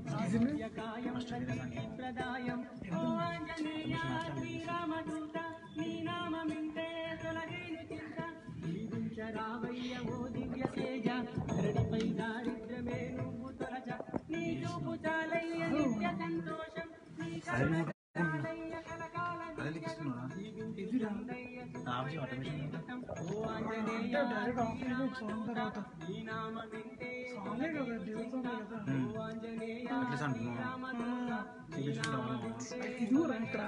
ప్రాప్యకాయం ప్రతి ప్రదాయం ఓ ఆంజనేయ శ్రీరామదూత నీ నామమింటే తొలగేను సంతోషం కలకాల దీవించ ఇదిగోరా ఇక్కడ.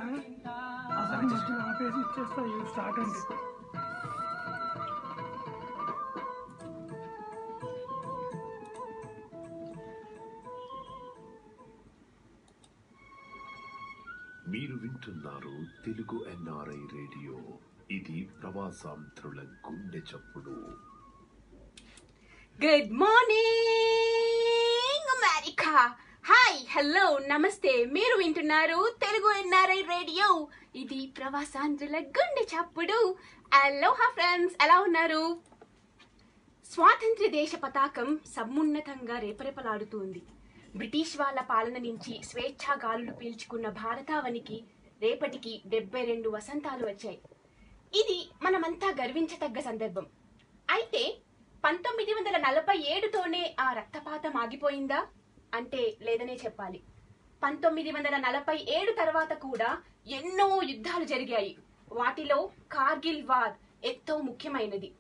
అసలు ఫస్ట్ ఆపేసి ఇచ్చేస్తా ఇది స్టార్ట్ అండి మీరు వింటున్నారు తెలుగు ఎన్ఆర్ఐ రేడియో. ఇది ప్రవాసాంధ్రుల గుండె చప్పుడు. Good morning America hi hello నమస్తే. మీరు వింటున్నారు తెలుగు ఎన్ఆర్ఐ రేడియో. ఇది ప్రవాసాంధ్రుల గుండె చప్పుడు. అలోహా ఫ్రెండ్స్ ఎలా ఉన్నారు? స్వాతంత్ర్య దేశ పతాకం సమున్నతంగా రేపరేపలాడుతుంది. బ్రిటిష్ వాళ్ళ పాలన నుంచి స్వేచ్ఛా గాలులు పీల్చుకున్న భారతావనికి రేపటికి డెబ్బై రెండు వసంతాలు వచ్చాయి. ఇది మనమంతా గర్వించతగ్గ సందర్భం. అయితే పంతొమ్మిది వందల నలభై ఏడుతోనే ఆ రక్తపాతం ఆగిపోయిందా? అంటే లేదనే చెప్పాలి. పంతొమ్మిది వందల నలభై ఏడు తర్వాత కూడా ఎన్నో యుద్ధాలు జరిగాయి. వాటిలో కార్గిల్ వార్ ఎంతో ముఖ్యమైనది.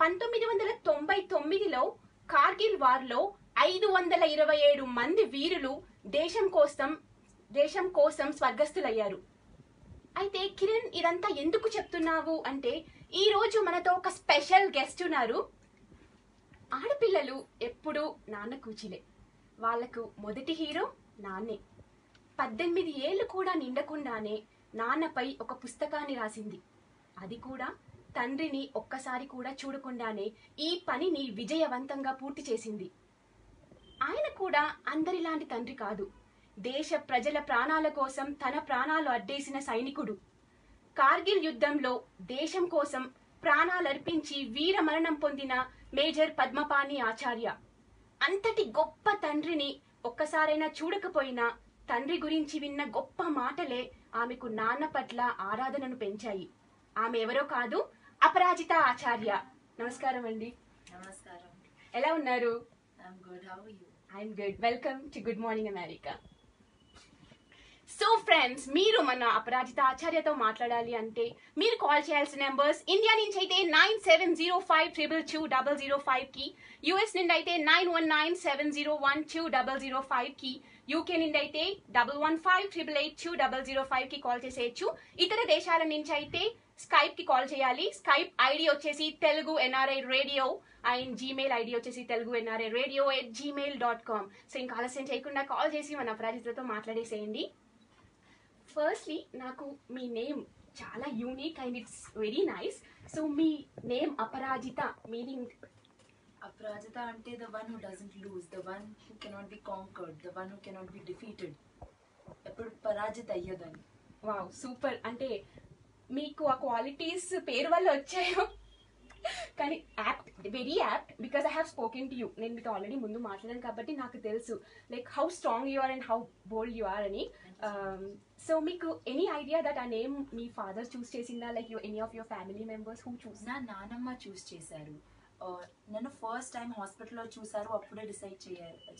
పంతొమ్మిది వందల తొంభై తొమ్మిదిలో కార్గిల్ వార్లో ఐదు వందల ఇరవై ఏడు మంది వీరులు దేశం కోసం దేశం కోసం స్వర్గస్థులయ్యారు. అయితే కిరణ్ ఇదంతా ఎందుకు చెప్తున్నావు అంటే ఈ రోజు మనతో ఒక స్పెషల్ గెస్ట్ ఉన్నారు. ఆడపిల్లలు ఎప్పుడూ నాన్న కూచిలే. వాళ్ళకు మొదటి హీరో నాన్నే. పద్దెనిమిది ఏళ్ళు కూడా నిండకుండానే నాన్నపై ఒక పుస్తకాన్ని రాసింది. అది కూడా తండ్రిని ఒక్కసారి కూడా చూడకుండానే ఈ పనిని విజయవంతంగా పూర్తి చేసింది. ఆయన కూడా అందరిలాంటి తండ్రి కాదు. దేశ ప్రజల ప్రాణాల కోసం తన ప్రాణాలు అడ్డేసిన సైనికుడు. కార్గిల్ యుద్ధంలో దేశం కోసం ప్రాణాలర్పించి వీర మరణం పొందిన మేజర్ పద్మపాణి ఆచార్య. అంతటి గొప్ప తండ్రిని ఒక్కసారైనా చూడకపోయినా తండ్రి గురించి విన్న గొప్ప మాటలే ఆమెకు నాన్న పట్ల ఆరాధనను పెంచాయి. ఆమె ఎవరో కాదు అపరాజిత ఆచార్య. నమస్కారం అండి. నమస్కారం. ఎలా ఉన్నారు? I'm good welcome to good morning America so friends మీరు మన అపరాజిత ఆచార్యతో మాట్లాడాలి అంటే మీరు కాల్ చేయాల్సిన నెంబర్స్ ఇండియా నుంచి అయితే nine seven zero five triple two double zero ఫైవ్కి నుండి అయితే nine one nine seven zero one two double zero ఫైవ్కి యూకే నుండి అయితే double one five triple eight two double zero ఫైవ్కి కాల్ చేసేయచ్చు. ఇతర దేశాల నుంచి అయితే స్కైప్కి కాల్ చేయాలి. స్కైప్ ఐడి వచ్చేసి Telugu NRI radio and Gmail ID వచ్చేసి Telugu NRI radio at Gmail dot com so ఇంకా ఆలస్యం చేయకుండా కాల్ చేసి మన అపరాజితతో మాట్లాడేసేయండి. ఫస్ట్లీ నాకు మీ నేమ్ చాలా unique and it's very nice so me name Aparajita meaning Aparajita అంటే the one who doesn't lose the one who cannot be conquered the one who cannot be defeated ఎప్పుడు పరాజిత అయ్యేదని. వావ్ సూపర్ అంటే మీకు ఆ క్వాలిటీస్ పేరు వల్ల వచ్చాయో కానీ apt very apt because I have spoken to you నేను మీతో ఆల్రెడీ ముందు మాట్లాడాను కాబట్టి నాకు తెలుసు like how strong you are and how bold you are అని. సో మీకు ఎనీ ఐడియా దట్ ఆ నేమ్ మీ ఫాదర్ చూస్ చేసిందా? Like you any of your family members who choose నా నానమ్మ చూస్ చేశారు. Uh, నన్ను ఫస్ట్ టైం హాస్పిటల్లో చూసారు అప్పుడే డిసైడ్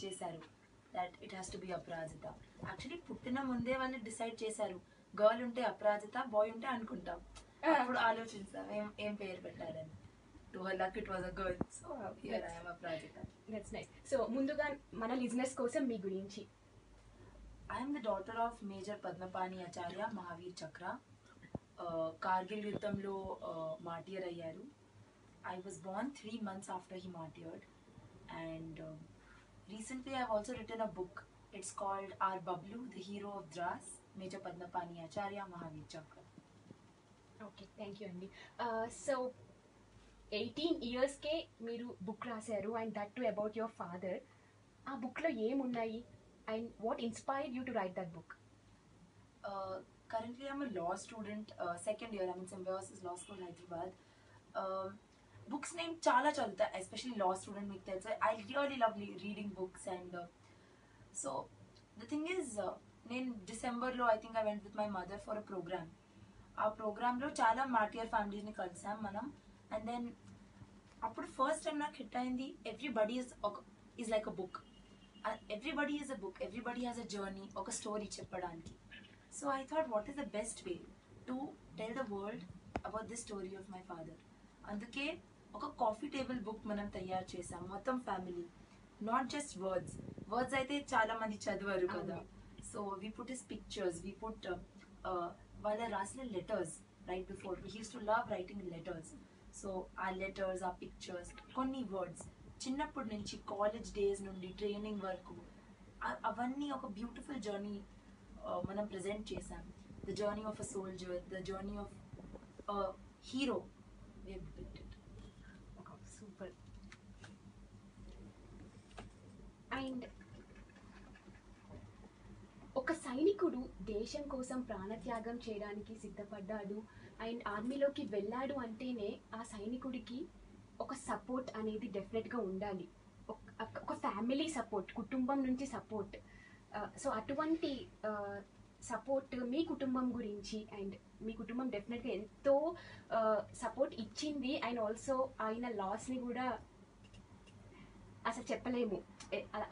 చేశారు that it has to be Aparajita. Actually పుట్టిన ముందే వాళ్ళు డిసైడ్ చేశారు. గర్ల్ ఉంటే అపరాజిత బాయ్ ఉంటే అనుకుంటాం. అప్పుడు ఆలోచిస్తాం ఏం ఏం పేరు పెట్టాలని to her luck it was a girl so here I am Aparajita that's nice so ముందుగా మన లిజినెస్ కోసం మీ గురించి I'm the daughter of major Padmapani Acharya Mahavir Chakra Kargil యుద్ధంలో మార్టియర్ అయ్యారు I was born three months after he martyred and recently I also written a book it's called our Bablu the hero of Dras major Padmapani Acharya Mahavir Chakra okay thank you అండి so eighteen ఇయర్స్కే మీరు book రాశారు and that to about your father ఆ బుక్లో ఏమున్నాయి? And what inspire you to write that book currently I'm a student second year second year. I'm in Symbiosis Law books నేను చాలా చదువుతా especially law student మీకు తెలుసు? I really love reading books and so the thing is నేను డిసెంబర్లో I think I went with my mother for a program ఆ ప్రోగ్రాంలో చాలా మార్టియర్ ఫ్యామిలీస్ని కలిసాం మనం. అండ్ దెన్ అప్పుడు ఫస్ట్ టైం నాకు హిట్ అయింది ఎవ్రీబడి ఈజ్ ఒక is like a book everybody is a book everybody has a journey ఒక స్టోరీ చెప్పడానికి. So I thought what is the best way to tell the world about this story of my father అందుకే ఒక coffee table book మనం తయారు చేసాం మొత్తం family not just words words అయితే చాలా మంది చదివారు కదా. So we put his pictures we put వాళ్ళ రాసిన letters right before we use to love writing letters so ఆ లెటర్స్ ఆ పిక్చర్స్ కొన్ని వర్డ్స్ చిన్నప్పటి నుంచి కాలేజ్ డేస్ నుండి ట్రైనింగ్ వరకు అవన్నీ ఒక బ్యూటిఫుల్ జర్నీ మనం ప్రజెంట్ చేసాం the journey of a soldier the journey of hero super and ఒక సైనికుడు దేశం కోసం ప్రాణత్యాగం చేయడానికి సిద్ధపడ్డాడు అండ్ ఆర్మీలోకి వెళ్ళాడు అంటేనే ఆ సైనికుడికి ఒక సపోర్ట్ అనేది డెఫినెట్గా ఉండాలి. ఒక- ఒక ఫ్యామిలీ సపోర్ట్ కుటుంబం నుంచి సపోర్ట్ సో అటువంటి సపోర్ట్ మీ కుటుంబం గురించి అండ్ మీ కుటుంబం డెఫినెట్గా ఎంతో సపోర్ట్ ఇచ్చింది అండ్ ఆల్సో ఆయన లాస్ని కూడా అసలు చెప్పలేము.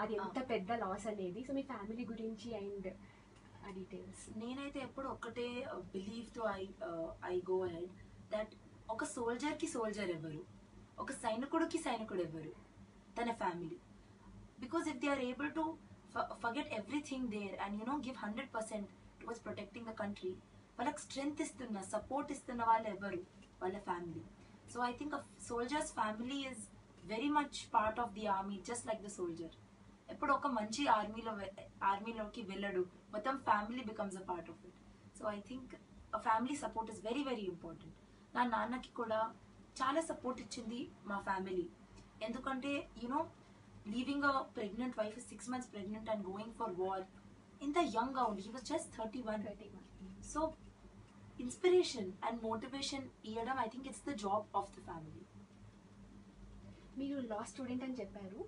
అది ఎంత పెద్ద లాస్ అనేది. సో మీ ఫ్యామిలీ గురించి అండ్ ఆ డీటెయిల్స్ నేనైతే ఎప్పుడు ఒక్కటే బిలీవ్తో I I go head that ఒక సోల్జర్కి సోల్జర్ ఎవరు? ఒక సైనికుడికి సైనికుడు ఎవరు? తన family because if they are able to forget everything there and you know give hundred percent towards protecting the country వాళ్ళకి స్ట్రెంగ్త్ ఇస్తున్న సపోర్ట్ ఇస్తున్న వాళ్ళు ఎవరు? వాళ్ళ family so I think soldiers family is very much part of the army just like the soldier ఎప్పుడు ఒక మంచి ఆర్మీలో ఆర్మీలోకి వెళ్ళడు. మొత్తం family becomes a part of it so I think family support is very very important నా నాన్నకి కూడా చాలా సపోర్ట్ ఇచ్చింది మా ఫ్యామిలీ ఎందుకంటే you know leaving a pregnant wife six months pregnant and going for war ఇంత యంగ్గా ఉంది he was just thirty one so inspiration and motivation ఇవ్వడం I think it's the job of the family మీరు law student అని చెప్పారు.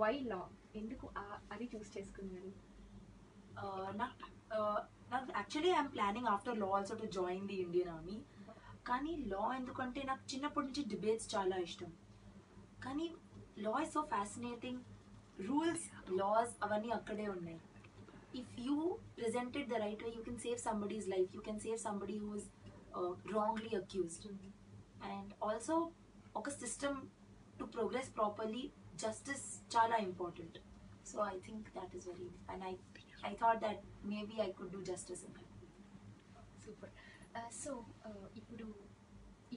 Why లా ఎందుకు అది చూస్ చేసుకున్నారు? నాకు నాకు actually I'm planning after law also to join the Indian army కానీ లా ఎందుకంటే నాకు చిన్నప్పటి నుంచి డిబేట్స్ చాలా ఇష్టం. కానీ law is so fascinating rules laws అవన్నీ అక్కడే ఉన్నాయి. If you presented the right way you can save somebody's life you can save somebody who is wrongly accused and also ఒక system to progress properly justice చాలా important so I think that is very and I I thought that maybe I could do justice in super so ఇప్పుడు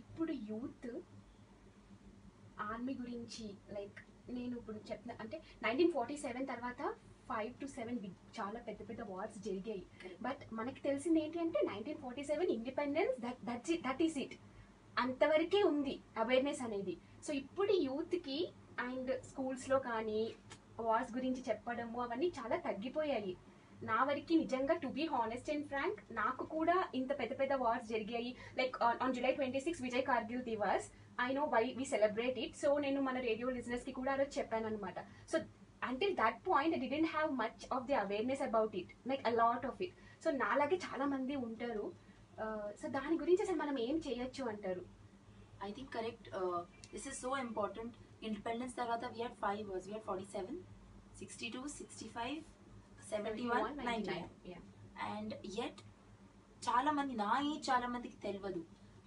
ఇప్పుడు youth army గురించి like నేను ఇప్పుడు చెప్తున్నా అంటే nineteen forty seven తర్వాత five to seven చాలా పెద్ద పెద్ద వార్స్ జరిగాయి. బట్ మనకి తెలిసింది ఏంటి అంటే nineteen forty seven independence that it that is it అంతవరకే ఉంది అవేర్నెస్ అనేది. సో ఇప్పుడు యూత్కి అండ్ స్కూల్స్లో కానీ వార్స్ గురించి చెప్పడము అవన్నీ చాలా తగ్గిపోయాయి. నా వరకు నిజంగా to be honest and frank నాకు కూడా ఇంత పెద్ద పెద్ద వార్స్ జరిగాయి. Like on July twenty six Vijay Kargil Diwas I know why we celebrate it so నేను మన రేడియో లిజినెస్కి కూడా ఆ రోజు చెప్పాను అనమాట so until that point I didn't have much of the awareness about it like a lot of it so నాలాగే చాలా మంది ఉంటారు. Uh, సో దాని గురించి అసలు మనం ఏం చేయొచ్చు అంటారు? I think correct this is so important independence తర్వాత we had five years we had forty seven sixty two sixty five seventy one ninety nine Yeah. And at చాలా మంది నా ఏజ్ చాలా మందికి తెలియదు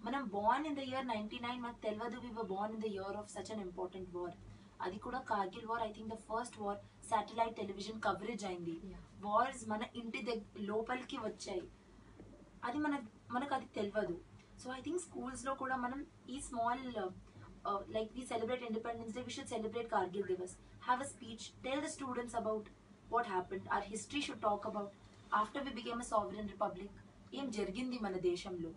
మనం born in the year ninety nine మనకు తెలియదు we were born in the year of such an important war అది కూడా Kargil war I think the first war satellite television coverage అయింది. Yeah. వార్స్ మన ఇంటి దగ్గర లోపలికి వచ్చాయి. అది మన మనకు అది తెలియదు సో ఐ థింక్ స్కూల్స్లో కూడా మనం ఈ small like we celebrate independence day we should celebrate Kargil Diwas have a speech tell the students about what happened our history should talk about after we became a sovereign republic ఏం జరిగింది మన దేశంలో?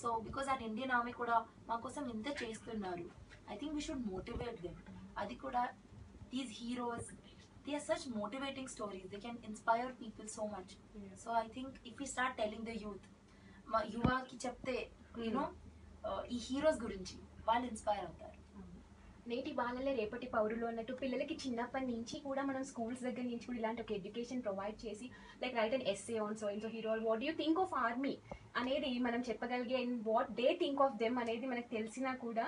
So because our Indian army కూడా మా కోసం ఇంత చేస్తున్నారు I think we should motivate them అది కూడా these heroes they are such motivating stories they can inspire people so much so I think if you start telling the youth మా యువకి చెప్తే యూనో uh, ఈ హీరోస్ గురించి. వాళ్ళు inspire అవుతారు. నేటి బాలలే రేపటి పౌరులు అన్నట్టు పిల్లలకి చిన్నప్పటి నుంచి కూడా మనం స్కూల్స్ దగ్గర నుంచి కూడా ఇలాంటి ఒక ఎడ్యుకేషన్ ప్రొవైడ్ చేసి like write and essay on so in so hero what you think of army అనేది మనం చెప్పగలిగే and what they think of them అనేది మనకు తెలిసినా కూడా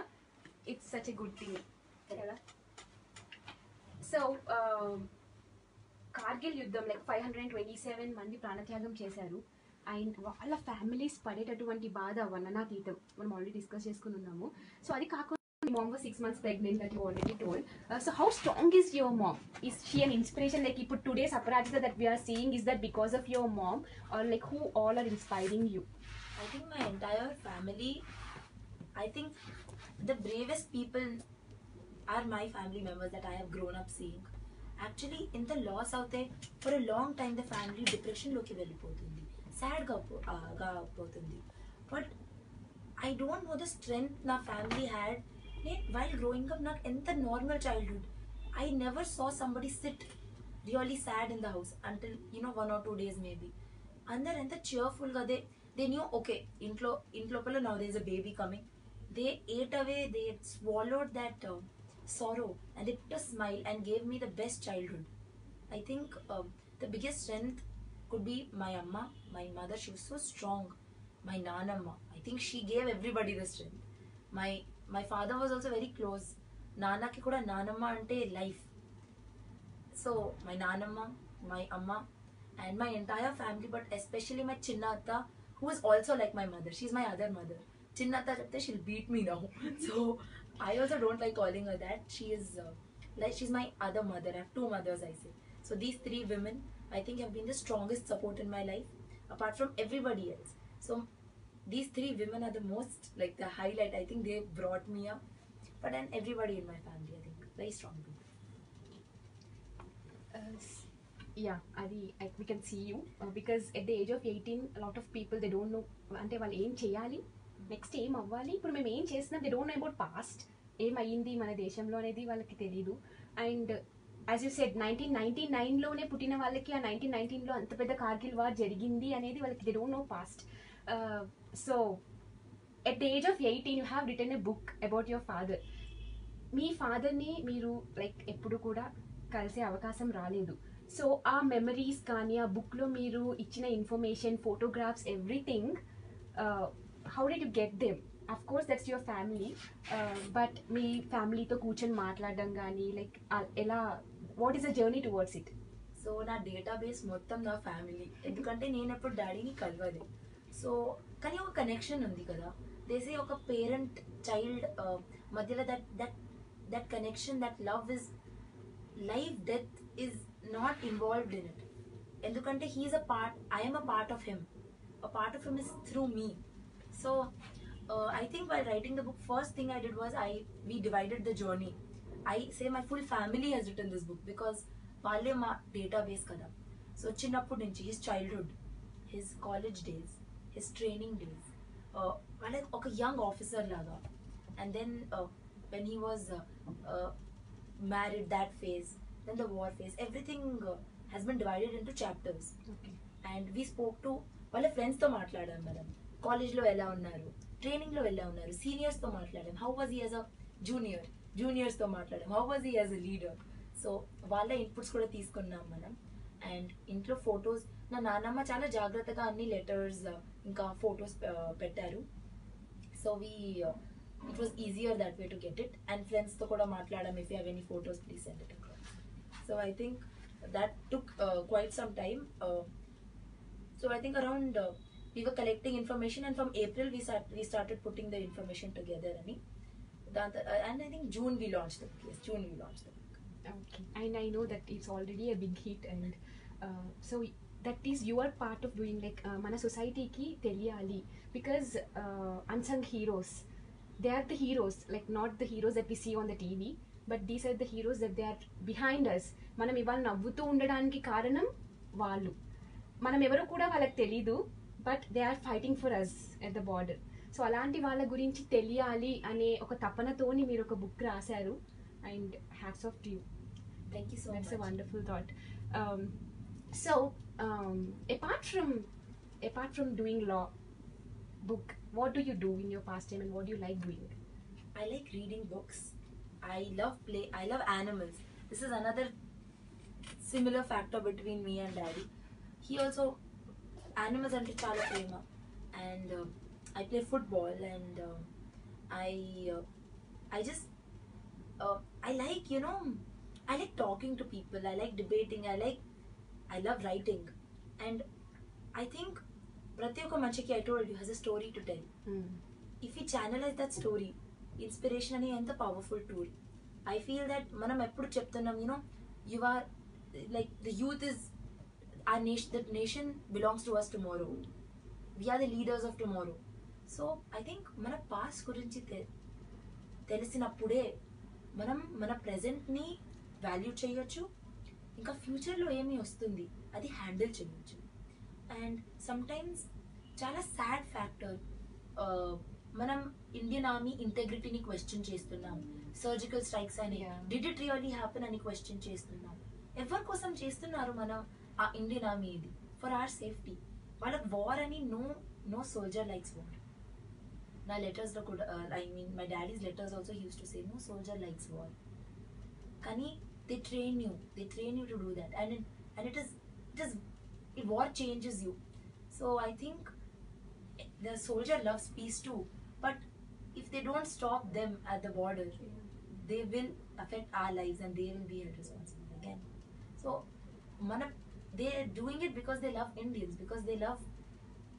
it's such a good thing కదా సో కార్గిల్ యుద్ధం like five hundred and twenty seven మంది ప్రాణత్యాగం చేశారు. అండ్ వాళ్ళ ఫ్యామిలీస్ పడేటటువంటి బాధ వర్ణనాతీతం మనం ఆల్రెడీ డిస్కస్ చేసుకుని ఉన్నాము సో అది కాకుండా mom was six months pregnant that you already told. Uh, so how strong is your mom? Is she an inspiration? Like you put today's Aparajita that we are seeing, is that because of your mom or like who all are inspiring you? I think my entire family, I think the bravest people are my family members that I have grown up seeing. Actually ఇంత loss అవుతే for a long time the family డిప్రెషన్లోకి వెళ్ళిపోతుంది సాడ్గా గా పోతుంది. But I don't know the strength నా family had నేను while growing up నాకు ఎంత normal childhood I never saw somebody sit really sad in the house until you know one or two days maybe అందరు ఎంత cheerfulగా they they new okay ఇంట్లో ఇంట్లోపల now there's a baby coming they ate away they swallowed that sorrow and it put a smile and gave me the best childhood. I think um, the could be my amma, my mother. She was so strong. My nanamma. I think she gave everybody the strength. My my father was also very close. నాన్నకి కూడా నానమ్మ అంటే life so my నానమ్మ my అమ్మ and my entire family but especially my చిన్న అత్త who is also like my mother she my other mother చిన్న అత్త చెప్తే she'll beat me now so I also don't like calling her that. She is uh, like she's my other mother. I have two mothers, I say. So these three women, I think, have been the strongest support in my life, apart from everybody else. So these three women are the most like the highlight. I think they brought me up. But then everybody in my family, I think, very strong people. Uh, s- yeah, Adi, I, we can see you uh, because at the age of 18, a lot of people అంటే వాళ్ళు ఏం చేయాలి next ఏం అవ్వాలి ఇప్పుడు మేము ఏం చేసినా they don't know about past ఏమైంది మన దేశంలో అనేది వాళ్ళకి తెలియదు and as you said nineteen ninety నైన్లోనే పుట్టిన వాళ్ళకి ఆ నైన్టీన్ నైన్టీన్లో అంత పెద్ద కార్గిల్ వార్ జరిగింది అనేది వాళ్ళకి they don't know past so at the age of eighteen you have written a book about your father మీ ఫాదర్ని మీరు లైక్ ఎప్పుడు కూడా కలిసే అవకాశం రాలేదు. సో ఆ మెమరీస్ కానీ ఆ బుక్లో మీరు ఇచ్చిన information photographs everything how did you get them of course that's your family but మీ ఫ్యామిలీతో కూర్చొని మాట్లాడడం కానీ లైక్ ఎలా what is the journey towards it so నా డేటాబేస్ మొత్తం నా ఫ్యామిలీ ఎందుకంటే నేను ఎప్పుడు డాడీని కలవలేదు సో కానీ ఒక కనెక్షన్ ఉంది కదా. దేసే ఒక పేరెంట్ చైల్డ్ మధ్యలో that that that connection that love is life death is not involved in it ఎందుకంటే he's a part I'm a part of him a part of him is through me so I think why writing the book first thing I did was I we divided the journey I say my full family has written this book because వాళ్ళే మా database కదా సో చిన్నప్పటి నుంచి his childhood his college days his training days వాళ్ళ ఒక young officer లాగా and then when he was married that phase then the war phase everything has been divided into chapters okay and we spoke to వాళ్ళ ఫ్రెండ్స్తో మాట్లాడాం మనం కాలేజ్లో ఎలా ఉన్నారు? ట్రైనింగ్లో ఎలా ఉన్నారు? సీనియర్స్తో మాట్లాడాం. How was he as a junior జూనియర్స్తో మాట్లాడాం. How was he as a leader so వాళ్ళ ఇన్పుట్స్ కూడా తీసుకున్నాం మనం. అండ్ ఇంట్లో ఫొటోస్ నా నాన్నమ్మ చాలా జాగ్రత్తగా అన్ని లెటర్స్ ఇంకా ఫొటోస్ పెట్టారు. So we it was easier that way to get it and ఫ్రెండ్స్తో కూడా మాట్లాడడం if you have any photos please send it so I think that took quite some time So I think around uh, we were collecting information, and from April we start we started putting the information together. Ani. That, uh, and I think June we launched the book. Yes, June we launched the book. Okay. And I know that it's already a big hit and uh, so that is your part of doing like uh, మన సొసైటీకి తెలియాలి because unsung heroes they are the heroes like not the heroes that we see on the TV but these are the heroes that they are behind us మనం ఇవాళ నవ్వుతూ ఉండడానికి కారణం వాళ్ళు మనం ఎవరు కూడా వాళ్ళకి తెలీదు but they are fighting for us at the border so అలాంటి వాళ్ళ గురించి తెలియాలి అనే ఒక తపనతోని మీరు ఒక బుక్ రాశారు and hats off to you Thank you so That's much. a wonderful thought. Um, so, um, apart from apart from doing law, book, what do you do in your pastime, and what do you like doing? I like reading books. I love play. I love animals. This is another similar factor between me and daddy. He also animals అంటే చాలా ప్రేమ and I play football and I I just I like you know I like talking to people I like debating I like I love writing and I think ప్రతి ఒక్క మనిషికి I told you has a story to tell if you channelize that story inspiration అని ఎంత powerful tool I feel that మనం ఎప్పుడు చెప్తున్నాం you know you are like the youth is a nation that nation belongs to us tomorrow we're the leaders of tomorrow So I think మన past గురించి తెలిసినప్పుడే మనం మన ప్రెజెంట్ని వాల్యూ చేయొచ్చు. ఇంకా ఫ్యూచర్లో ఏమి వస్తుంది? అది హ్యాండిల్ చేయొచ్చు. అండ్ సమ్టైమ్స్ చాలా సాడ్ ఫ్యాక్టర్ మనం ఇండియన్ ఆర్మీ ఇంటెగ్రిటీని క్వశ్చన్ చేస్తున్నాం. సర్జికల్ స్ట్రైక్స్ అని. డిడ్ ఇట్ రియల్లీ హ్యాపెన్ అని క్వశ్చన్ చేస్తున్నాం. ఎవరి కోసం చేస్తున్నారు మన ఆ ఇండియన్ ఆర్మీ ఇది? ఫర్ ఆర్ సేఫ్టీ వాళ్ళకి వార్ అని no no soldier likes war Now letters could, uh, I mean, my daddy's letters also He used to say, no soldier likes war. Kani, they train you, they train you to do that, and it, and it is, it is, it, war changes you. So I think the soldier loves peace too, but if they don't stop them at the border, they will affect our lives and they will be held responsible again. So, they are doing it because they love Indians, because they love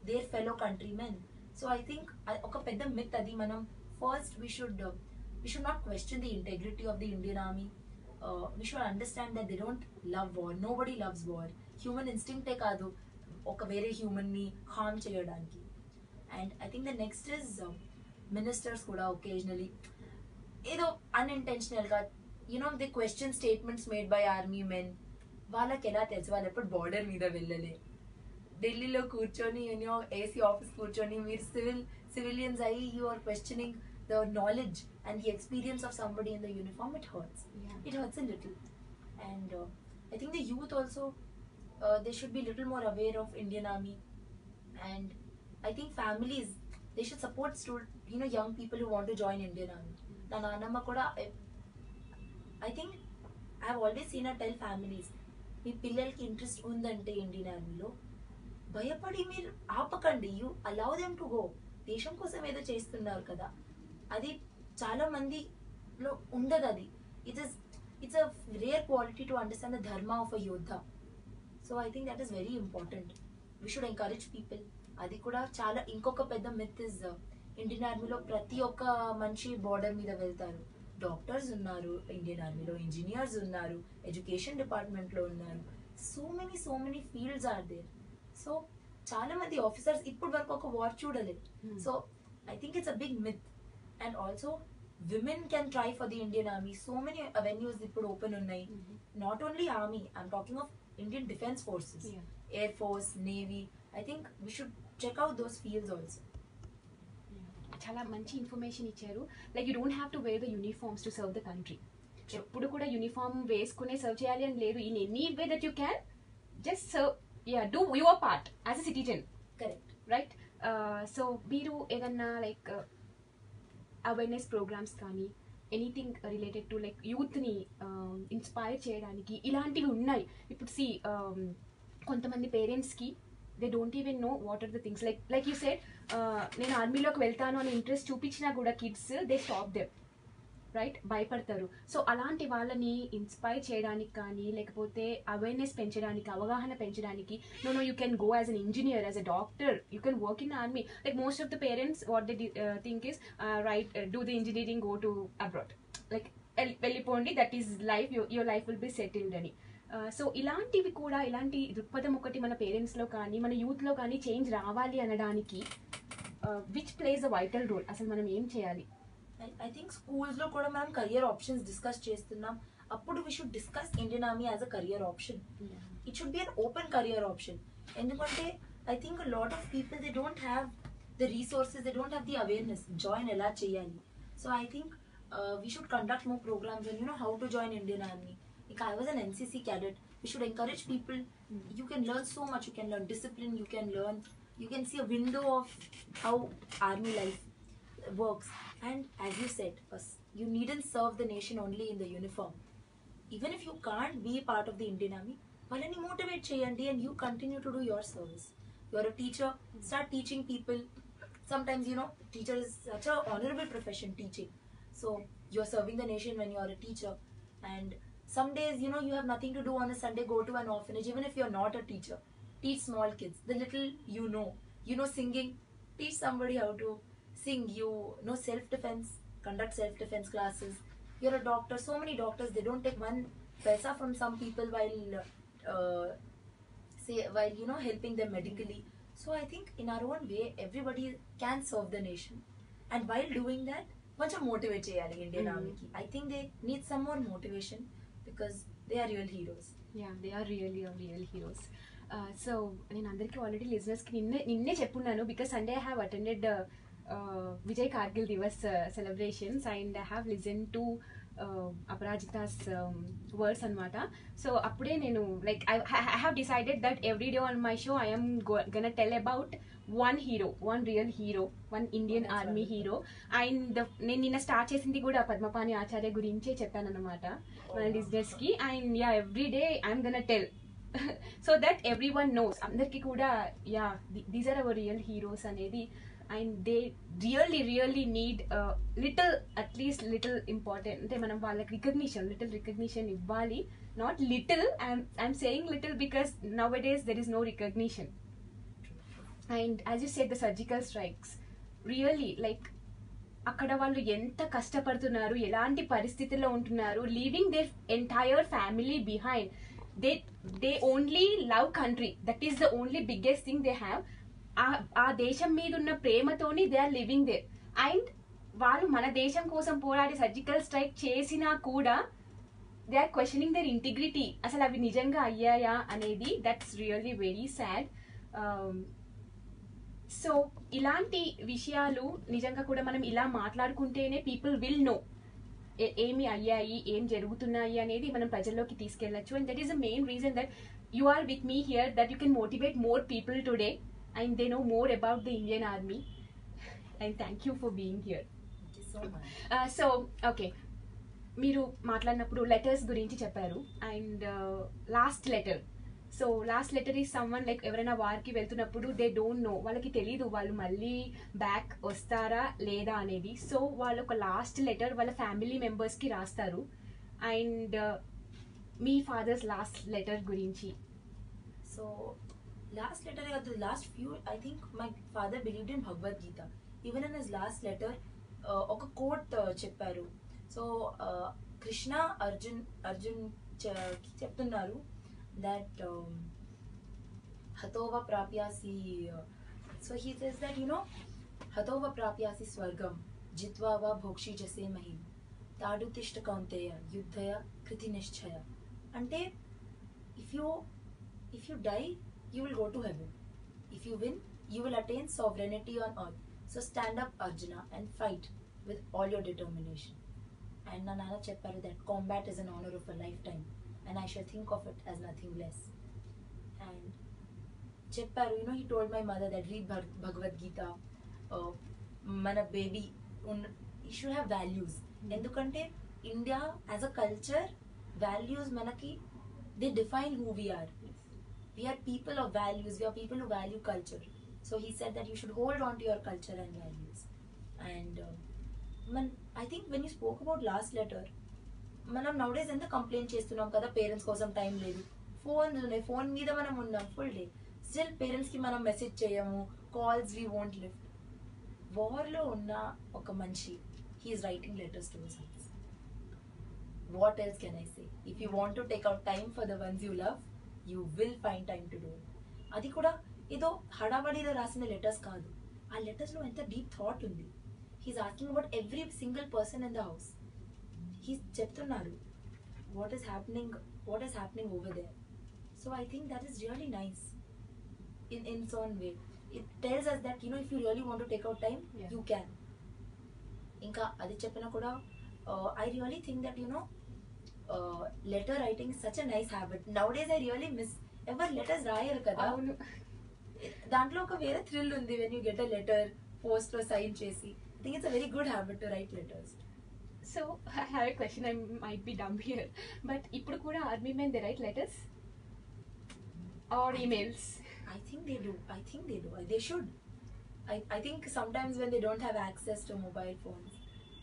their fellow countrymen. So I think ఒక పెద్ద myth అది మనం first we should we should not question the integrity of the Indian army we should understand that understand don't love war nobody loves war human ఇన్స్టింక్టే కాదు ఒక వేరే హ్యూమన్ని harm చేయడానికి. And I think the next is ministers కూడా occasionally ఏదో అన్ఇంటెన్షనల్గా you know you know the question statements made by army men వాళ్ళకి ఎలా తెలుసు? వాళ్ళు ఎప్పుడు బార్డర్ మీద వెళ్ళలే. ఢిల్లీలో కూర్చొని యూనో ఏసీ ఆఫీస్ కూర్చొని మీరు సివిల్ సివిలియన్స్ అయ్యి you are questioning the knowledge and the experience of somebody in the uniform it hurts uh, i think the youth also uh, they should be a little more aware of indian army and i think families they should support stud- you know young people who want to join indian army na nanamma kuda i think i have always seen her tell families మీ పిల్లలకి interest ఉందంటే Indian ఆర్మీలో భయపడి మీరు ఆపకండి. You allow them to go దేశం కోసం ఏదో చేస్తున్నారు కదా. అది చాలా మందిలో ఉండదు అది. It is it's a rare quality to understand the dharma of a yoddha so I think that is very important we should encourage people అది కూడా చాలా ఇంకొక పెద్ద మిత్ ఇస్ ఇండియన్ ఆర్మీలో ప్రతి ఒక్క మనిషి బార్డర్ మీద వెళ్తారు. డాక్టర్స్ ఉన్నారు ఇండియన్ ఆర్మీలో ఇంజనీర్స్ ఉన్నారు ఎడ్యుకేషన్ డిపార్ట్మెంట్లో ఉన్నారు. So many so many fields are there so చాలా మంది ఆఫీసర్స్ ఇప్పటి వరకు ఒక వార్ చూడలేదు. So I think it's a big myth and also women can try for the Indian army so many avenues ఇప్పుడు ఓపెన్ ఉన్నాయి. Not only army I'm talking of Indian defence forces. Air force navy I think we should check out those fields also చాలా మంచి information ఇచ్చారు. Like you don't have to wear the uniforms to serve the country ఎప్పుడు కూడా uniform వేసుకునే serve చేయాలి అని లేదు. In any way that you can just serve yeah do your part as a citizen correct right so మీరు ఏదన్నా like awareness programmes కానీ anything related to like యూత్ని ఇన్స్పైర్ చేయడానికి ఇలాంటివి ఉన్నాయి. ఇప్పుడు సి కొంతమంది పేరెంట్స్కి they don't even know what are the things like like you said నేను ఆర్మీలోకి వెళ్తాను అని ఇంట్రెస్ట్ చూపించినా కూడా kids they stop them right భయపడతారు. సో అలాంటి వాళ్ళని ఇన్స్పైర్ చేయడానికి కానీ లేకపోతే అవేర్నెస్ పెంచడానికి అవగాహన పెంచడానికి no no you can go as an engineer as a doctor you can work in army like most of the parents what they think is right do the engineering go to abroad like వెళ్ళిపోండి that is life your life will be settled అని. Uh, so ఇలాంటివి కూడా ఇలాంటి దృక్పథం ఒకటి మన పేరెంట్స్లో కానీ మన యూత్లో కానీ చేంజ్ రావాలి అనడానికి which plays a vital role అసలు మనం ఏం చేయాలి? ఐ థింక్ స్కూల్స్లో కూడా మనం కెరియర్ ఆప్షన్స్ డిస్కస్ చేస్తున్నాం. అప్పుడు we should discuss Indian army as a career option it should be an open career option ఎందుకంటే I think lot of people they don't have the resources they don't have the awareness join ఎలా చేయాలి? So I think we should conduct more programmes and you know how to join Indian army ఇంకా I was an NCC cadet we should encourage people you can learn so much you can learn discipline you can learn you can see a window of how army life works and as you said a s- you needn't serve the nation only in the uniform. Even if you can't be part of the Indian Army, వాళ్ళని motivate చేయండి and you continue to do your service. You're a teacher, start teaching people. Sometimes, you know, teacher is such a honorable profession, teaching. So you're serving the nation when you're a teacher. And some days, you know, you have nothing to do on a Sunday, go to an orphanage, even if you're not a teacher. Teach small kids. The little you know. You know singing, teach somebody how to sing. You know self-defense, conduct self-defense classes. You're a doctor. So many doctors, they don't take one paisa from some people while, uh, say, while, you know, helping them medically. So I think in our own way, everybody can serve the nation. And while doing that, కొంచెం motivate చేయాలి Indian Mm. ఆర్మీకి I think they need some more motivation because they are real heroes yeah they are really real heroes so నేను అందరికీ already లిజనర్స్కి నిన్నే నిన్నే చెప్పున్నాను because Sunday I have attended Vijay Kargil Diwas celebrations and I have listen to Aparajita's words అనమాట so అప్పుడే నేను like I have decided that every day on my show I'm gonna tell about one hero one real hero one Indian army. Hero and నేను నిన్న start చేసింది కూడా పద్మపాణి ఆచార్య గురించే చెప్పాను అనమాట మన కి. And yeah every day I'm gonna tell so that everyone knows అందరికి కూడా yeah these are our real heroes అనేది and they really really need little at least little important అంటే మనం వాళ్ళకి రికగ్నిషన్ లిటిల్ రికగ్నిషన్ ఇవ్వాలి. Not little I'm saying little because nowadays there is no recognition and as you said the surgical strikes really like అక్కడ వాళ్ళు ఎంత కష్టపడుతున్నారు ఎలాంటి పరిస్థితుల్లో ఉంటున్నారు leaving their entire family behind they they only love country that is the only biggest thing they have ఆ దేశం మీద ఉన్న ప్రేమతోని they are living there and వాళ్ళు మన దేశం కోసం పోరాడి సర్జికల్ స్ట్రైక్ చేసినా కూడా they are questioning their integrity అసలు అవి నిజంగా అయ్యాయా అనేది that's really very sad so ఇలాంటి విషయాలు నిజంగా కూడా మనం ఇలా మాట్లాడుకుంటేనే పీపుల్ విల్ నో ఏమి అయ్యాయి ఏం జరుగుతున్నాయి అనేది మనం ప్రజల్లోకి తీసుకెళ్ళచ్చు. And that is the main reason that you are with me here that you can motivate more people today and they know more about the Indian army and thank you for being here so okay మీరు మాట్లాడినప్పుడు letters గురించి చెప్పారు. And last letter so last letter is someone like ఎవరైనా వారికి వెళ్తున్నప్పుడు they don't know వాళ్ళకి తెలీదు వాళ్ళు మళ్ళీ బ్యాక్ వస్తారా లేదా అనేది. సో వాళ్ళు ఒక లాస్ట్ లెటర్ వాళ్ళ ఫ్యామిలీ మెంబర్స్కి రాస్తారు. అండ్ మీ ఫాదర్స్ లాస్ట్ లెటర్ గురించి. సో లాస్ట్ లెటర్ కాదు last few I think my father believed in Bhagavad Gita even in his last letter ఒక కోట్ చెప్పారు. సో కృష్ణ అర్జున్ అర్జున్ చెప్తున్నారు దట్ హతోవ ప్రాప్యాసి so he says that you know హతోవ ప్రాప్యాసి స్వర్గం జిత్వా వా భోక్షి జసే మహి తాడు తిష్ట కౌంతేయ యుద్ధయ కృతి నిశ్చయ అంటే if you if you die you will go to heaven. If you win, you will attain sovereignty on earth. So stand up, Arjuna, and fight with all your determination. And Nanana చెప్పారు that combat is an honor of a lifetime, and I shall think of it as nothing less. And చెప్పారు you know he told my mother that read Bhag- Bhagavad Gita, uh, మన baby ఈ should have values ఎందుకంటే India as a culture values మనకి they define who we are we are people of values we are people who value culture so he said that you should hold on to your culture and values and um, man, i think when you spoke about last letter మనం nowadays ఎంత complaint చేస్తున్నాం కదా parents కోసం time లేదు phone ఉన్నాయి phone మీద మనం ఉన్నాం ఫుల్ డే స్టిల్ పేరెంట్స్కి మనం మెసేజ్ చేయము కాల్స్ వీ వోంట్ లిఫ్ట్ వార్లో ఉన్న ఒక మనిషి he's writing letters to sons what else can I say if you want to take out time for the ones you love You will find time to do అది కూడా ఏదో హడాబడిలో రాసిన letters కాదు. ఆ లెటర్స్లో ఎంత డీప్ థాట్ ఉంది. He's asking about every single person in the house he చెప్తున్నారు. What is happening what is happening over there so I think that is really nice in in some way it tells us that you know if you really want to take out time. You can ఇంకా అది చెప్పినా కూడా I really think that you know letter writing such a nice habit now days I really miss ఎవరు letters రాయరు కదా. దాంట్లో ఒక వేరే థ్రిల్ ఉంది when you get a letter పోస్ట్లో సైన్ చేసి. I think it's a very good habit to write letters so I have a question I might be dumb here but ఇప్పుడు కూడా army men they write letters or emails I think they do. I think they do. They should. I, I think sometimes when they don't have access to mobile phones,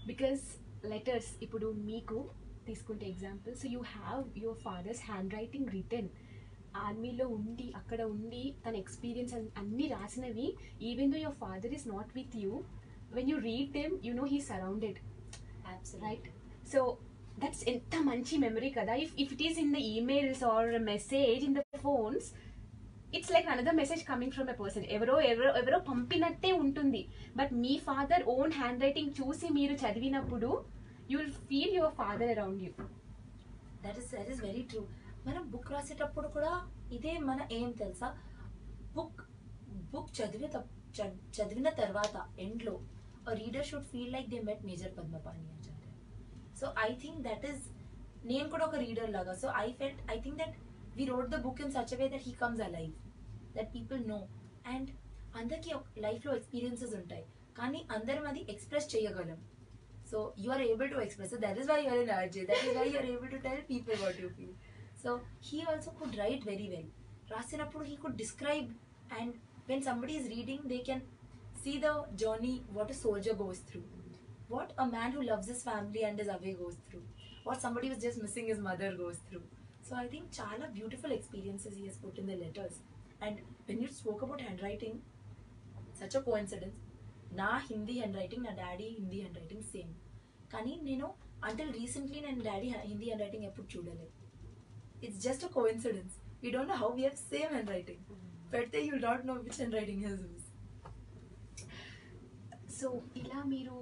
because letters ఇప్పుడు మీకు తీసుకుంటే example so you have your father's handwriting written ఆర్మీలో ఉండి అక్కడ ఉండి తన experience అన్నీ రాసినవి even though your father is not with you when you read them you know he surrounded. Right so that's ఎంత మంచి మెమరీ కదా. If if it is in the emails or message in the phones it's like another message coming from a person ఎవరో ఎవరో ఎవరో పంపినట్టే ఉంటుంది. But మీ father own handwriting చూసి మీరు చదివినప్పుడు you will feel your father around you that is that is very true మనం బుక్ రాసేటప్పుడు కూడా ఇదే మన ఏం తెలుసా? బుక్ బుక్ చదివే చదివిన తర్వాత ఎండ్లో reader should feel like they met Major Padmapani Acharya so I think that is నేను కూడా ఒక రీడర్ లాగా. So I felt I think that we read the book in such way that he comes a life that people know and అందరికీ లైఫ్లో experiences ఉంటాయి. కానీ అందరం అది ఎక్స్ప్రెస్ చేయగలం. So you are able to express it. That is why you are an RJ. That is why you are able to tell people what you feel. So he also could write very well. Rasinapur he could describe and when somebody is reading they can see the journey what a soldier goes through. What a man who loves his family and is away goes through. What somebody who's just missing his mother goes through. So I think chala beautiful experiences he has put in the letters. And when you spoke about handwriting, such a coincidence నా Hindi handwriting నా daddy Hindi handwriting same కానీ నేను until recently నేను daddy Hindi handwriting ఎప్పుడు చూడలేదు. It's just a coincidence we don't know how we have same handwriting పెడితే you dot know which handwriting he's uses so ఇలా మీరు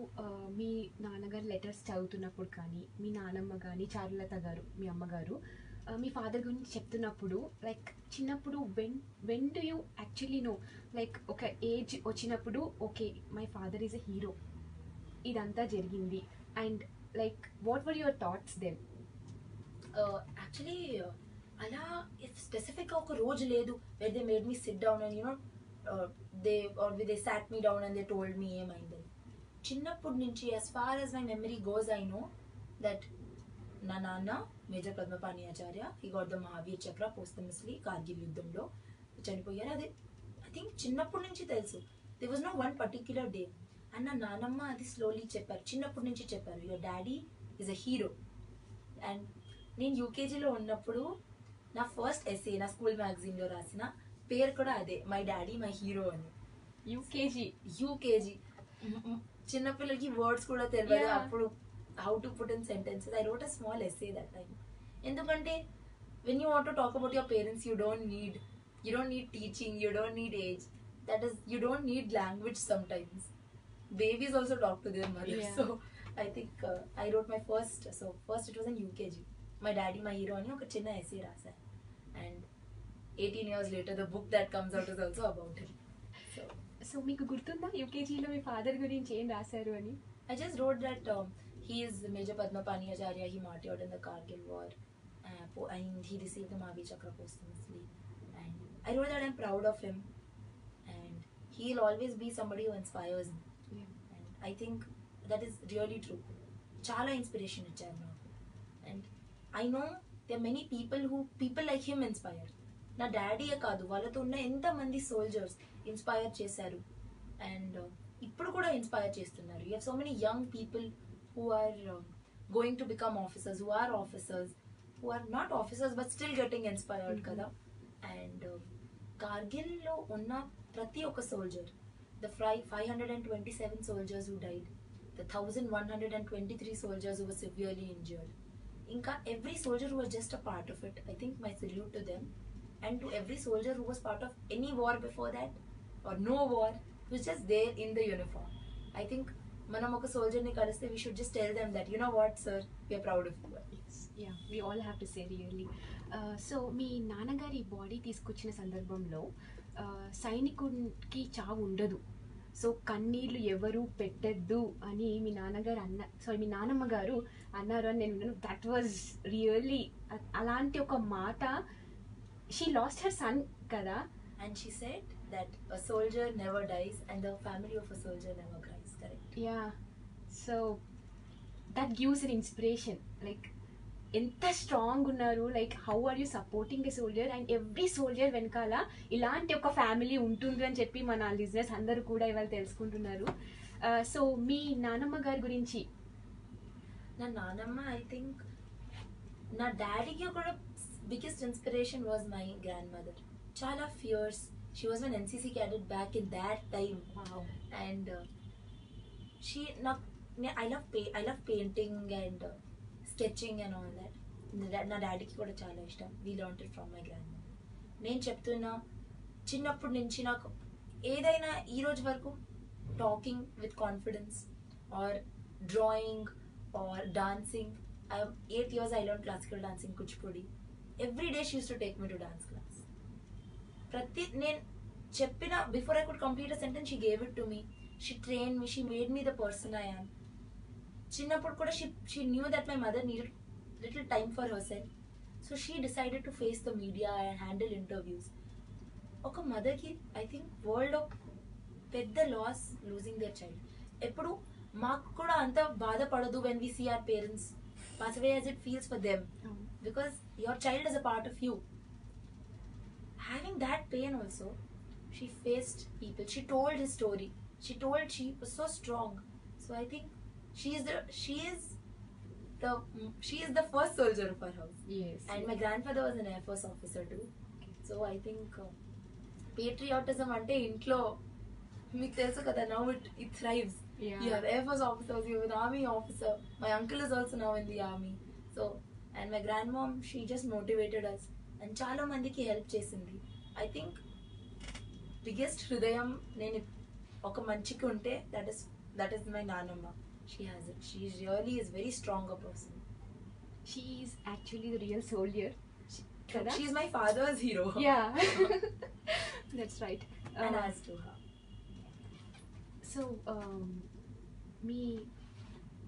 మీ నాన్నగారు లెటర్స్ చదువుతున్నప్పుడు కానీ మీ నానమ్మ కానీ చారులత గారు మీ అమ్మగారు మీ ఫాదర్ గురించి చెప్తున్నప్పుడు లైక్ చిన్నప్పుడు when when do you actually know like ఒక ఏజ్ వచ్చినప్పుడు okay my father is a hero ఇదంతా జరిగింది. And like what were your thoughts then actually అలా ఇఫ్ స్పెసిఫిక్ ఒక రోజు లేదు were they made me sit down and you know they are they sat me down and they told me ఏమైందని చిన్నప్పటి నుంచి as far as my memory goes I know that నా నాన్న Major Padmapani Acharya he got the Mahavir Chakra posthumously Kargil యుద్ధంలో చనిపోయారు. అది I think చిన్నప్పటి నుంచి తెలుసు. There was no one particular day and నా నానమ్మ అది స్లోలీ చెప్పారు. చిన్నప్పటి నుంచి చెప్పారు. Your daddy is a hero and నేను యూకేజీలో ఉన్నప్పుడు నా ఫస్ట్ ఎస్ఏ నా స్కూల్ మ్యాగజైన్లో రాసిన పేరు కూడా అదే మై డాడీ మై హీరో అని. యూకేజీ యూకేజీ చిన్నపిల్లలకి వర్డ్స్ కూడా తెలియదు. అప్పుడు How to put in sentences I wrote a small essay that time ఎందుకంటే when you want to talk about your parents you don't need you don't need teaching you don't need age that is you don't need language sometimes babies also talk to their mother. Yeah. So I think uh, I wrote my first. So first it was in UKG. My daddy, my hero అని ఒక చిన్న essay రాశాను and eighteen years later the book that comes out is also about him so so మీకు గుర్తుందా యూకేజీలో మీ father గురించి ఏం రాశారు అని I just wrote that um, he is Major Padmapani Acharya. He martyred in the Kargil war, uh, po- and he received the Mahavir Chakra posthumously. And I wrote that I'm proud of him, and he'll always be somebody who inspires me. And I think that is really true. చాలా inspiration ఇచ్చారు నాకు and I know they many people who people like him inspire నా డాడీయే కాదు వాళ్ళతో ఉన్న ఎంతమంది soldiers inspire చేశారు అండ్ ఇప్పుడు కూడా ఇన్స్పైర్ చేస్తున్నారు you have so many young people who are going to become officers who are officers who are not officers but still getting inspired కదా అండ్ కార్గిల్లో ఉన్న ప్రతి ఒక్క soldier the fri- 527 soldiers who died, the 1123 soldiers who were severely injured. Inka, every soldier who was just a part of it, I think my salute to them. And to every soldier who was part of any war before that, or no war, who was just there in the uniform. I think మనం ఒక సోల్జర్ని కలిస్తే we should just tell them that you know what sir we're proud of you yeah we all have to say really so మీ నాన్నగారి body తీసుకొచ్చిన సందర్భంలో uh, సైనికుడికి చావు ఉండదు. So కన్నీళ్ళు ఎవరు పెట్టద్దు అని మీ నాన్నగారు అన్న సారీ మీ నాన్నమ్మ గారు అన్నారు అని నేను దట్ వాజ్ రియల్లీ అలాంటి ఒక మాట షీ లాస్ట్ హర్ సన్ కదా. That a soldier never dies and the family of a soldier never cries, correct? Yeah so that gives an inspiration like ఎంత స్ట్రాంగ్ ఉన్నారు. Like how are you supporting a soldier and every soldier వెనకాల ఇలాంటి ఒక family ఉంటుంది అని చెప్పి మన లిజినెస్ అందరూ కూడా ఇవాళ తెలుసుకుంటున్నారు. సో మీ నానమ్మ గారి గురించి. నా నానమ్మ ఐ థింక్ నా డాడీకి కూడా biggest inspiration was my grandmother చాలా fierce she was Mann NCC cadet back in that time and she నాకు I love pay I love painting and sketching and all that నా డాడీకి కూడా చాలా ఇష్టం we learn it from my grand నేను చెప్తున్నా చిన్నప్పటి నుంచి నాకు ఏదైనా ఈ రోజు వరకు talking with confidence or drawing or dancing I eight years I learn classical dancing Kuchipudi every day she's to take me to dance class ప్రతి నేను చెప్పిన before I could complete a sentence she gave it to me she train me she made me the person I am చిన్నప్పుడు కూడా she she knew that my mother needed little time for herself so she decided to face the media and handle interviews ఒక మదర్కి I think world పెద్ద loss losing their child ఎప్పుడు మాకు కూడా అంత బాధపడదు when we see our parents pass away as it feels for them because your child is a part of you. Having that pain also, she faced people. She told his story. She told she was so strong. So I think she is the she is the she is the first soldier of our house. And my grandfather was an Air Force officer too. So I think uh, patriotism అంటే ఇంట్లో మీకు తెలుసు కదా now it it thrives Yeah. You have Air Force officers, you have an Army officer. My uncle is also now in the Army. So, and my grandmom, she just motivated us. And చాలా మందికి help చేసింది I think biggest హృదయం నేను ఒక మంచికి ఉంటే that is that is my నానమ్మ. She has it she really is very strong person she's actually the real soldier కదా she is my father's hero yeah that's right and as to her so మీ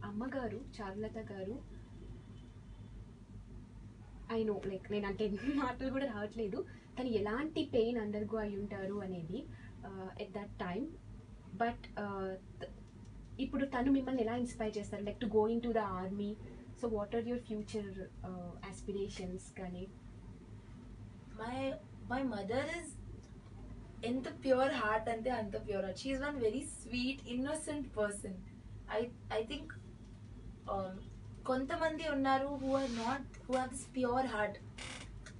అమ్మగారు Charulatha garu I know like నేను అంటే మాటలు కూడా రావట్లేదు. తను ఎలాంటి పెయిన్ అండర్గో అయి ఉంటారు అనేది at that time but uh, ఇప్పుడు తను మిమ్మల్ని ఎలా ఇన్స్పైర్ చేస్తారు? Like to going to the army so what are your future aspirations కానీ? మై మై మదర్ ఇస్ ఎంత ప్యూర్ హార్ట్ అంటే అంత pure heart she's one very sweet innocent person I I think కొంతమంది ఉన్నారు who are not who are this pure heart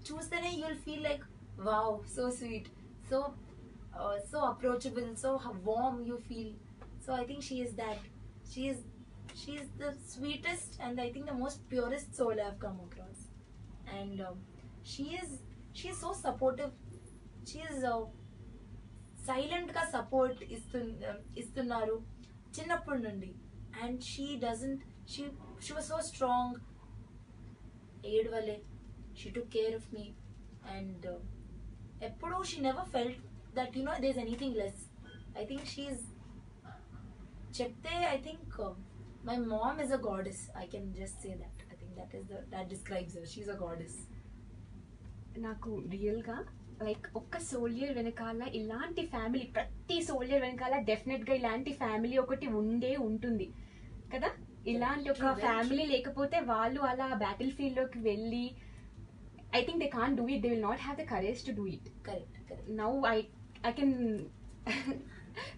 చూస్తేనే you'll feel like wow so sweet so so approachable so warm you feel so I think she is that she is she is the sweetest and I think the most purest soul have come across and she is she is so supportive she is silent గా support ఇస్తు ఇస్తున్నారు చిన్నప్పటి నుండి and she doesn't she she was so strong ఏడవలే she to care of me and ఎప్పుడు she never felt that you know there's anything less I think she's చెప్తే I think my mom is a goddess I can just say that I think that is that describes she's a goddess నాకు రియల్గా like ఒక్క soldier వెనకాల ఇలాంటి family ప్రతి soldier వెనకాల డెఫినెట్గా ఇలాంటి ఫ్యామిలీ ఒకటి ఉండే ఉంటుంది. కదా? ఇలాంటి ఒక ఫ్యామిలీ లేకపోతే వాళ్ళు అలా బ్యాటిల్ ఫీల్డ్లోకి వెళ్ళి I think they can't do it they will not have the courage to do it correct now I I can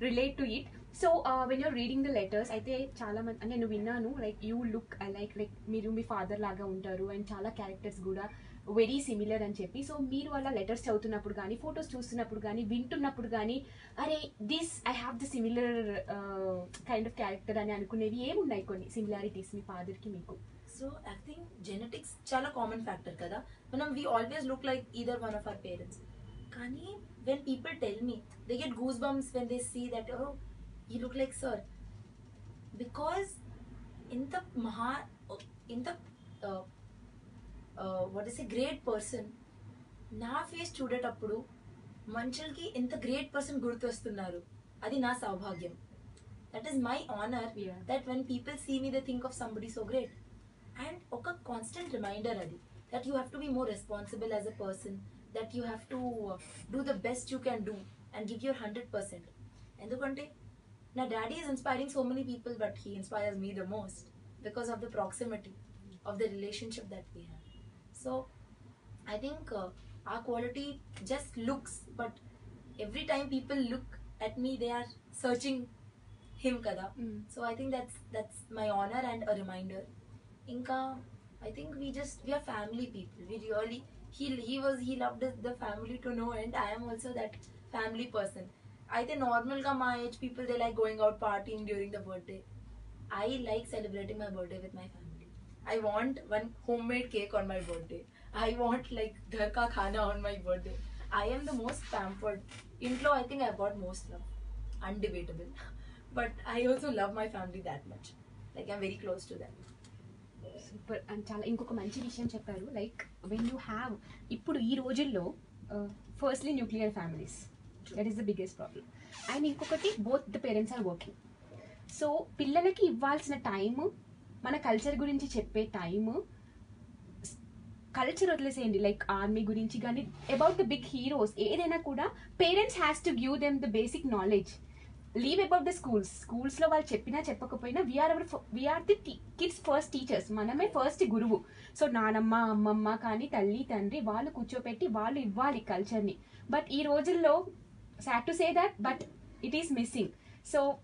relate to it so when you're reading the letters అయితే చాలా మంది నేను విన్నాను like you look like like మీరు మీ father లాగా ఉంటారు and చాలా క్యారెక్టర్స్ కూడా వెరీ సిమిలర్ అని చెప్పి. సో మీరు అలా లెటర్స్ చదువుతున్నప్పుడు కానీ ఫొటోస్ చూస్తున్నప్పుడు కానీ వింటున్నప్పుడు కానీ అరే this I have the similar kind of character అని అనుకునేవి ఏమున్నాయి కొన్ని సిమిలారిటీస్ మీ ఫాదర్కి మీకు? సో ఐ థింక్ జెనెటిక్స్ చాలా కామన్ ఫ్యాక్టర్ కదా. మనం we always look like either one of our parents కానీ when people tell me they get goose bumps when they see that oh you look like sir because ఇంత మహా ఇంత what is a great person నా face చూడేటప్పుడు మనుషులకి ఇంత great person గుర్తొస్తున్నారు అది నా సౌభాగ్యం. That is my honour. That when people see me they think of somebody so great and ఒక కాన్స్టెంట్ రిమైండర్ అది that you have to be more responsible as a person that you have to do the best you can do and give your hundred percent ఎందుకంటే నా daddy is inspiring so many people but he inspires me the most because of the proximity of the relationship that we have. So I think uh, our quality just looks, but every time people look at me, they are searching him kada. Mm. So I think that's that's my honor and a reminder. Inka, I think we just we are family people. We really he he was he loved the- the family to know, and I am also that family person. అయితే నార్మల్గా మా age people they like going out partying during the birthday I like celebrating my birthday with my family I want one homemade cake on my birthday I want like Ghar కా ఖానా on my birthday I am the most pampered ఇంట్లో I think I got most love undebatable but I also love my family that much like I'm very close to that super and చాలా ఇంకొక మంచి విషయం చెప్పారు. Like when you have ఇప్పుడు ఈ రోజుల్లో firstly nuclear families that is the biggest problem and ఇంకొకటి both the parents are working so పిల్లలకి ఇవ్వాల్సిన టైము మన కల్చర్ గురించి చెప్పే టైము కల్చర్ వదిలేసేయండి. లైక్ ఆర్మీ గురించి కానీ అబౌట్ ద బిగ్ హీరోస్ ఏదైనా కూడా parents has to give them the basic knowledge leave about the schools స్కూల్స్లో వాళ్ళు చెప్పినా చెప్పకపోయినా we are our we are the kids first teachers మనమే ఫస్ట్ గురువు. సో నానమ్మ అమ్మమ్మ కానీ తల్లి తండ్రి వాళ్ళు కూర్చోపెట్టి వాళ్ళు ఇవ్వాలి కల్చర్ని బట్ ఈ రోజుల్లో sad to say that but it is missing so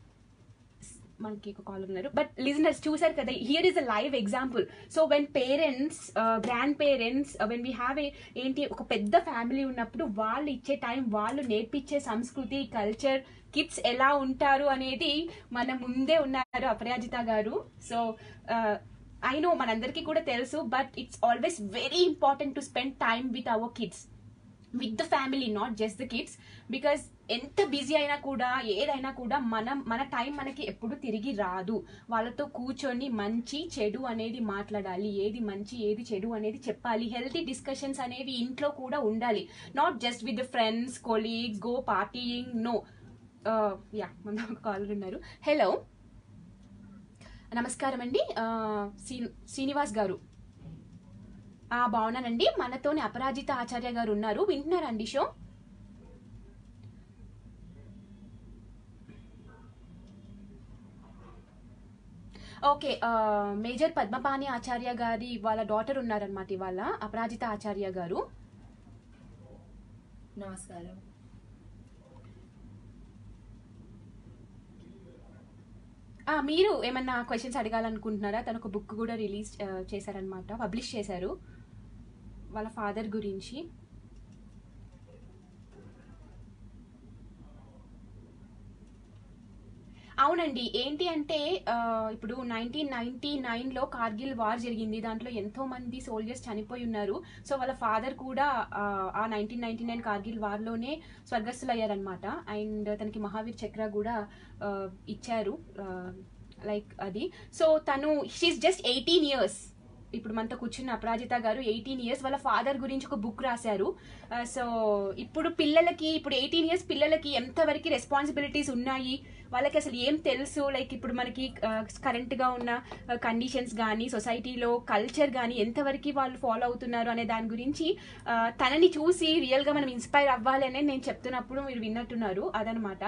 మనకి ఒక కాల్ ఉన్నారు. బట్ లిజనర్స్ చూసారు కదా here is a live example so when parents grandparents when we have a ఏంటి ఒక పెద్ద ఫ్యామిలీ ఉన్నప్పుడు వాళ్ళు ఇచ్చే టైం వాళ్ళు నేర్పించే సంస్కృతి కల్చర్ కిడ్స్ ఎలా ఉంటారు అనేది మన ముందే ఉన్నారు Aparajita garu. So I know మనందరికీ కూడా తెలుసు but it's always very important to spend time with our kids with the family not just the kids because ఎంత బిజీ అయినా కూడా ఏదైనా కూడా మనం మన టైం మనకి ఎప్పుడు తిరిగి రాదు. వాళ్ళతో కూర్చొని మంచి చెడు అనేది మాట్లాడాలి ఏది మంచి ఏది చెడు అనేది చెప్పాలి. హెల్తీ డిస్కషన్స్ అనేవి ఇంట్లో కూడా ఉండాలి. Not just with friends colleagues go partying no yeah మన కాలర్ ఉన్నారు. హలో నమస్కారం అండి uh, శ్రీనివాస్ గారు. ఆ బాగున్నానండి మనతోని అపరాజిత ఆచార్య గారు ఉన్నారు. వింటున్నారండి show? Okay major Padmapani Acharya గారి వాళ్ళ డాటర్ ఉన్నారనమాట ఇవాళ అపరాజిత ఆచార్య గారు. నమస్కారం. ఆ, మీరు ఏమన్నా క్వశ్చన్స్ అడగాలనుకుంటున్నారా? తను ఒక బుక్ కూడా రిలీజ్ చేశారనమాట పబ్లిష్ చేశారు. వాళ్ళ ఫాదర్ గురించి. అవునండి ఏంటి అంటే ఇప్పుడు నైన్టీన్ నైన్టీ నైన్లో కార్గిల్ వార్ జరిగింది. దాంట్లో ఎంతో మంది సోల్జర్స్ చనిపోయి ఉన్నారు. సో వాళ్ళ ఫాదర్ కూడా ఆ, నైన్టీన్ నైన్టీ నైన్ కార్గిల్ వార్లోనే స్వర్గస్థులయ్యారనమాట అండ్ తనకి మహావీర్ చక్ర కూడా ఇచ్చారు. లైక్ అది. సో తను షీఈ్ జస్ట్ ఎయిటీన్ ఇయర్స్ ఇప్పుడు మనతో కూర్చున్న అపరాజిత గారు ఎయిటీన్ ఇయర్స్ వాళ్ళ ఫాదర్ గురించి ఒక బుక్ రాశారు. సో ఇప్పుడు పిల్లలకి ఇప్పుడు ఎయిటీన్ ఇయర్స్ పిల్లలకి ఎంతవరకు రెస్పాన్సిబిలిటీస్ ఉన్నాయి? వాళ్ళకి అసలు ఏం తెలుసు? లైక్ ఇప్పుడు మనకి కరెంట్గా ఉన్న కండిషన్స్ కానీ సొసైటీలో కల్చర్ కానీ ఎంతవరకు వాళ్ళు ఫాలో అవుతున్నారు అనే దాని గురించి తనని చూసి రియల్గా మనం ఇన్స్పైర్ అవ్వాలి అనేది నేను చెప్తున్నప్పుడు మీరు విన్నట్టున్నారు అదనమాట.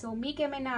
సో మీకేమైనా